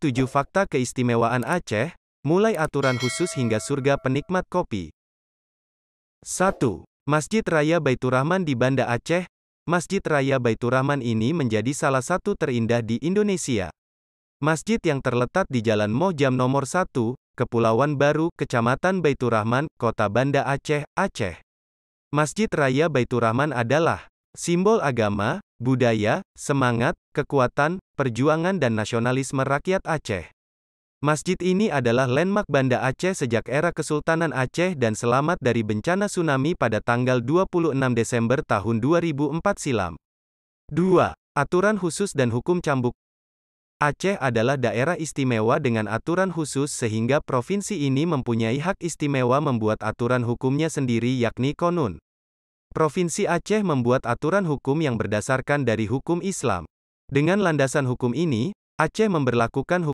7 Fakta Keistimewaan Aceh, mulai aturan khusus hingga surga penikmat kopi. 1. Masjid Raya Baiturrahman di Banda Aceh, Masjid Raya Baiturrahman ini menjadi salah satu terindah di Indonesia. Masjid yang terletak di Jalan Mojam nomor 1, Kepulauan Baru, Kecamatan Baiturrahman, Kota Banda Aceh, Aceh. Masjid Raya Baiturrahman adalah simbol agama, budaya, semangat, kekuatan, perjuangan dan nasionalisme rakyat Aceh. Masjid ini adalah landmark Banda Aceh sejak era Kesultanan Aceh dan selamat dari bencana tsunami pada tanggal 26 Desember tahun 2004 silam. 2. Aturan khusus dan hukum cambuk Aceh adalah daerah istimewa dengan aturan khusus sehingga provinsi ini mempunyai hak istimewa membuat aturan hukumnya sendiri yakni konun. Provinsi Aceh membuat aturan hukum yang berdasarkan dari hukum Islam. Dengan landasan hukum ini, Aceh memberlakukan hukum